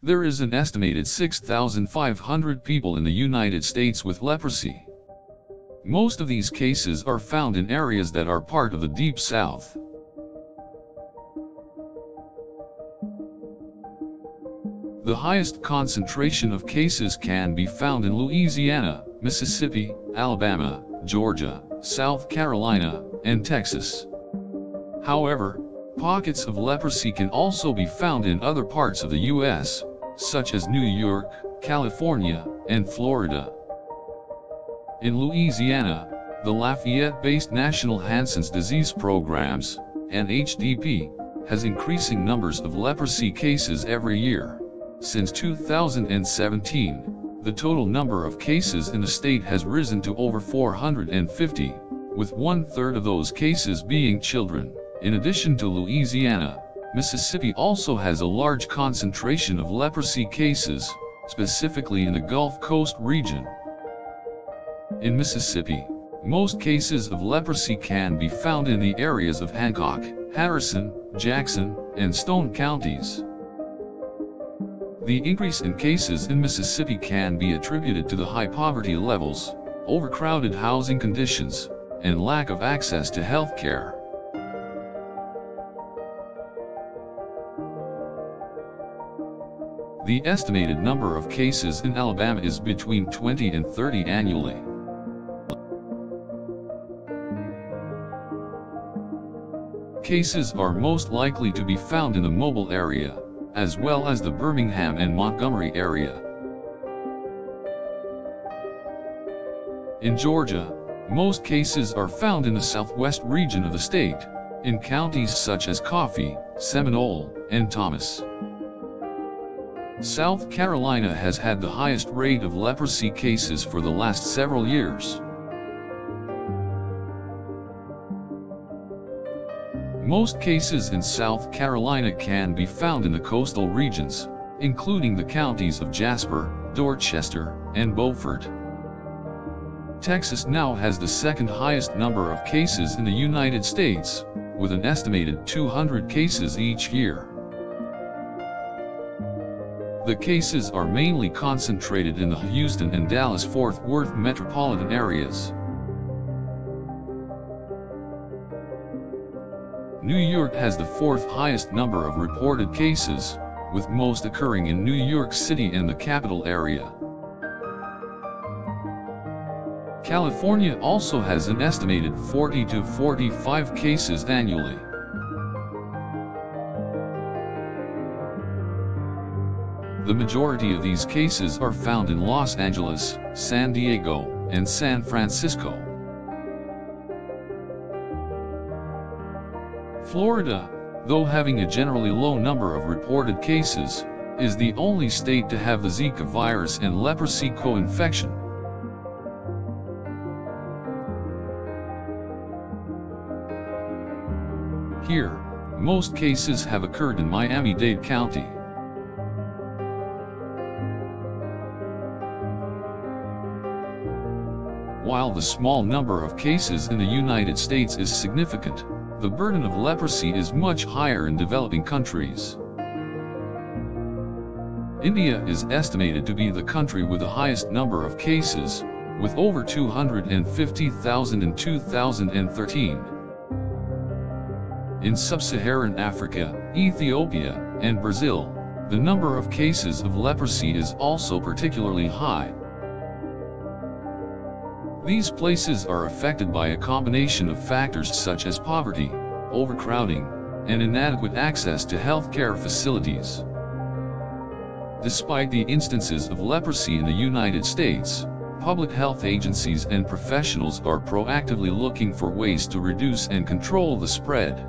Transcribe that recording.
There is an estimated 6,500 people in the United States with leprosy. Most of these cases are found in areas that are part of the Deep South. The highest concentration of cases can be found in Louisiana, Mississippi, Alabama, Georgia, South Carolina, and Texas. However, pockets of leprosy can also be found in other parts of the U.S., such as New York, California, and Florida. In Louisiana, the Lafayette-based National Hansen's Disease Programs, NHDP, has increasing numbers of leprosy cases every year. Since 2017, the total number of cases in the state has risen to over 450, with one-third of those cases being children. In addition to Louisiana, Mississippi also has a large concentration of leprosy cases, specifically in the Gulf Coast region. In Mississippi, most cases of leprosy can be found in the areas of Hancock, Harrison, Jackson, and Stone counties. The increase in cases in Mississippi can be attributed to the high poverty levels, overcrowded housing conditions, and lack of access to health care. The estimated number of cases in Alabama is between 20 and 30 annually. Cases are most likely to be found in the Mobile area, as well as the Birmingham and Montgomery area. In Georgia, most cases are found in the southwest region of the state, in counties such as Coffee, Seminole, and Thomas. South Carolina has had the highest rate of leprosy cases for the last several years. Most cases in South Carolina can be found in the coastal regions, including the counties of Jasper, Dorchester, and Beaufort. Texas now has the second highest number of cases in the United States, with an estimated 200 cases each year. The cases are mainly concentrated in the Houston and Dallas-Fort Worth metropolitan areas. New York has the fourth highest number of reported cases, with most occurring in New York City and the capital area. California also has an estimated 40 to 45 cases annually. The majority of these cases are found in Los Angeles, San Diego, and San Francisco. Florida, though having a generally low number of reported cases, is the only state to have the Zika virus and leprosy co-infection. Here, most cases have occurred in Miami-Dade County. While the small number of cases in the United States is significant, the burden of leprosy is much higher in developing countries. India is estimated to be the country with the highest number of cases, with over 250,000 in 2013. In sub-Saharan Africa, Ethiopia, and Brazil, the number of cases of leprosy is also particularly high. These places are affected by a combination of factors such as poverty, overcrowding, and inadequate access to healthcare facilities. Despite the instances of leprosy in the United States, public health agencies and professionals are proactively looking for ways to reduce and control the spread.